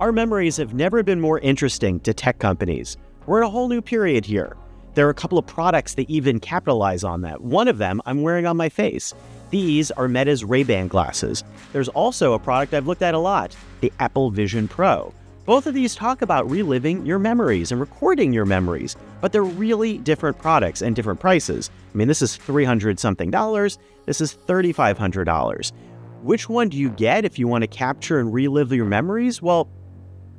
Our memories have never been more interesting to tech companies. We're in a whole new period here. There are a couple of products that even capitalize on that. One of them I'm wearing on my face. These are Meta's Ray-Ban glasses. There's also a product I've looked at a lot, the Apple Vision Pro. Both of these talk about reliving your memories and recording your memories, but they're really different products and different prices. I mean, this is 300 something dollars, this is $3,500. Which one do you get if you want to capture and relive your memories? Well,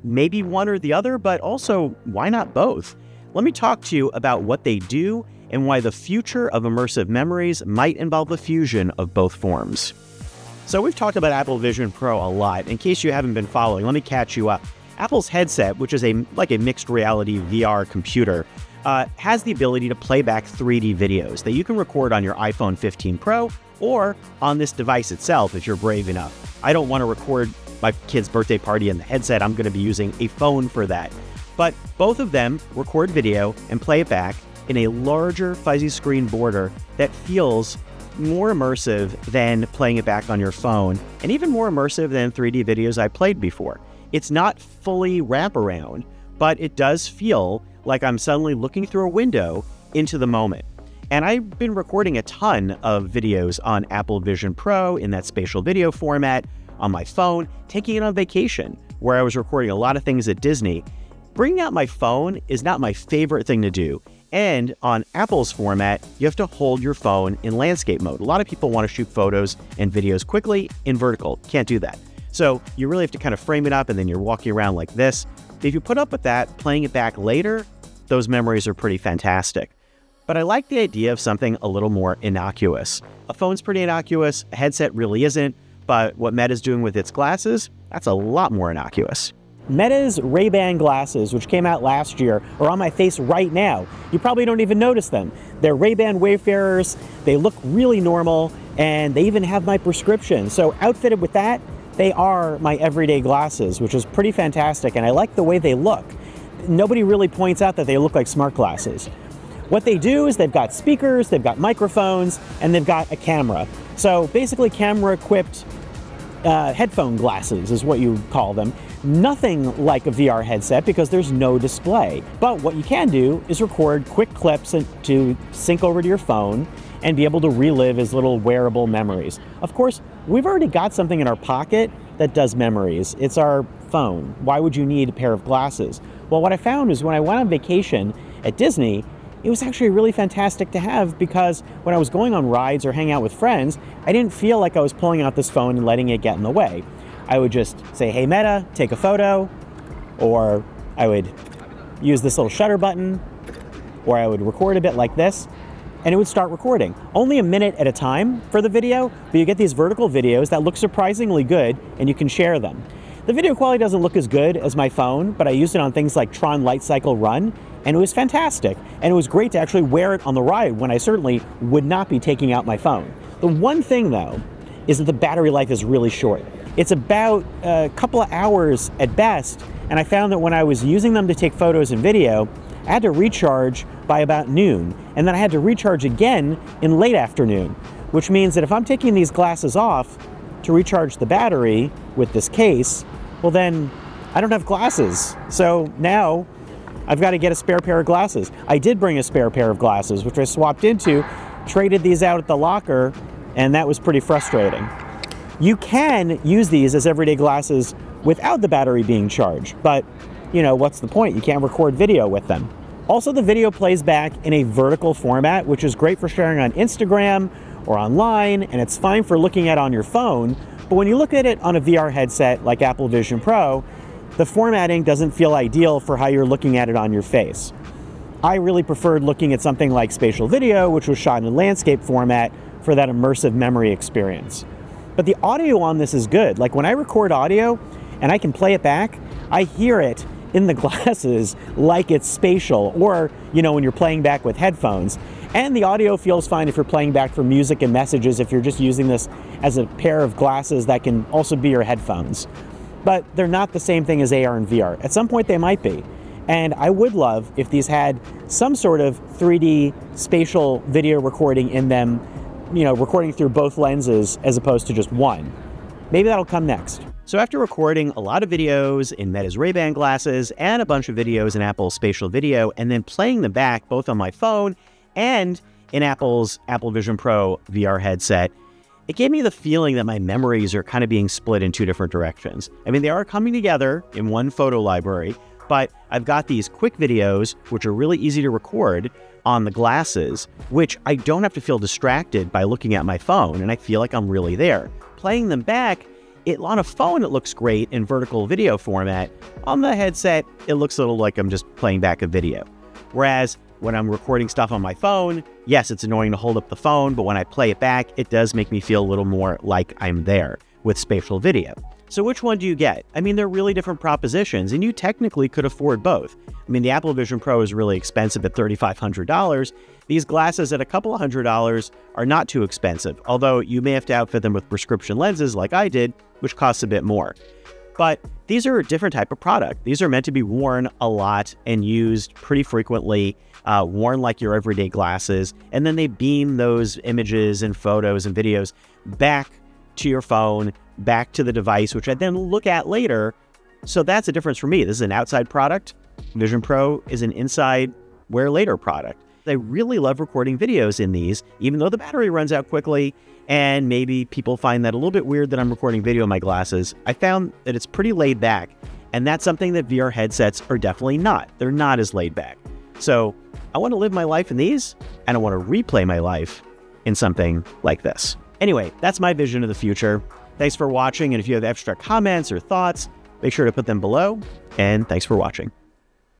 maybe one or the other, but also why not both? Let me talk to you about what they do and why the future of immersive memories might involve the fusion of both forms. So, we've talked about Apple Vision Pro a lot. In case you haven't been following, let me catch you up. Apple's headset, which is a like a mixed reality VR computer, uh, has the ability to play back 3D videos that you can record on your iPhone 15 Pro or on this device itself if you're brave enough. I don't want to record my kid's birthday party and the headset. I'm going to be using a phone for that. But both of them record video and play it back in a larger fuzzy screen border that feels more immersive than playing it back on your phone and even more immersive than 3D videos I played before. It's not fully wraparound, but it does feel like I'm suddenly looking through a window into the moment. And I've been recording a ton of videos on Apple Vision Pro in that spatial video format on my phone, taking it on vacation where I was recording a lot of things at Disney. Bringing out my phone is not my favorite thing to do. And on Apple's format, you have to hold your phone in landscape mode. A lot of people want to shoot photos and videos quickly in vertical. Can't do that. So you really have to kind of frame it up and then you're walking around like this. If you put up with that, playing it back later, those memories are pretty fantastic. But I like the idea of something a little more innocuous. A phone's pretty innocuous, a headset really isn't, but what Meta's doing with its glasses, that's a lot more innocuous. Meta's Ray-Ban glasses, which came out last year, are on my face right now. You probably don't even notice them. They're Ray-Ban Wayfarers, they look really normal, and they even have my prescription. So outfitted with that, they are my everyday glasses, which is pretty fantastic, and I like the way they look. Nobody really points out that they look like smart glasses. What they do is they've got speakers, they've got microphones, and they've got a camera. So basically camera equipped uh, headphone glasses is what you call them. Nothing like a VR headset because there's no display. But what you can do is record quick clips to sync over to your phone and be able to relive as little wearable memories. Of course, we've already got something in our pocket that does memories. It's our phone. Why would you need a pair of glasses? Well, what I found is when I went on vacation at Disney, it was actually really fantastic to have because when I was going on rides or hang out with friends, I didn't feel like I was pulling out this phone and letting it get in the way. I would just say, hey Meta, take a photo, or I would use this little shutter button, or I would record a bit like this, and it would start recording. Only a minute at a time for the video, but you get these vertical videos that look surprisingly good and you can share them. The video quality doesn't look as good as my phone, but I used it on things like Tron Light Cycle Run, and it was fantastic. And it was great to actually wear it on the ride when I certainly would not be taking out my phone. The one thing though, is that the battery life is really short. It's about a couple of hours at best, and I found that when I was using them to take photos and video, I had to recharge by about noon, and then I had to recharge again in late afternoon, which means that if I'm taking these glasses off to recharge the battery with this case, well then I don't have glasses. So now I've got to get a spare pair of glasses. I did bring a spare pair of glasses, which I swapped into, traded these out at the locker, and that was pretty frustrating. You can use these as everyday glasses without the battery being charged, but you know, what's the point? You can't record video with them. Also, the video plays back in a vertical format, which is great for sharing on Instagram or online, and it's fine for looking at on your phone. But when you look at it on a VR headset like Apple Vision Pro, the formatting doesn't feel ideal for how you're looking at it on your face. I really preferred looking at something like spatial video, which was shot in landscape format for that immersive memory experience. But the audio on this is good. Like when I record audio and I can play it back, I hear it in the glasses like it's spatial or, you know, when you're playing back with headphones. And the audio feels fine if you're playing back for music and messages if you're just using this as a pair of glasses that can also be your headphones. But they're not the same thing as AR and VR. At some point they might be. And I would love if these had some sort of 3D spatial video recording in them, you know, recording through both lenses as opposed to just one. Maybe that'll come next. So after recording a lot of videos in Meta's Ray-Ban glasses and a bunch of videos in Apple's Spatial Video, and then playing them back both on my phone and in Apple's Apple Vision Pro VR headset, it gave me the feeling that my memories are kind of being split in two different directions. I mean, they are coming together in one photo library, but I've got these quick videos, which are really easy to record on the glasses, which I don't have to feel distracted by looking at my phone, and I feel like I'm really there. Playing them back, it, on a phone, it looks great in vertical video format. On the headset, it looks a little like I'm just playing back a video. Whereas when I'm recording stuff on my phone, yes, it's annoying to hold up the phone, but when I play it back, it does make me feel a little more like I'm there with spatial video. So which one do you get? I mean, they're really different propositions, and you technically could afford both. I mean, the Apple Vision Pro is really expensive at $3,500. These glasses at a couple of hundred dollars are not too expensive, although you may have to outfit them with prescription lenses like I did, which costs a bit more. But these are a different type of product. These are meant to be worn a lot and used pretty frequently, uh, worn like your everyday glasses. And then they beam those images and photos and videos back to your phone, back to the device, which I then look at later. So that's a difference for me. This is an outside product. Vision Pro is an inside wear later product. I really love recording videos in these, even though the battery runs out quickly and maybe people find that a little bit weird that I'm recording video in my glasses. I found that it's pretty laid back, and that's something that VR headsets are definitely not. They're not as laid back. So I want to live my life in these, and I want to replay my life in something like this. Anyway, that's my vision of the future. Thanks for watching, and if you have extra comments or thoughts, make sure to put them below, and thanks for watching.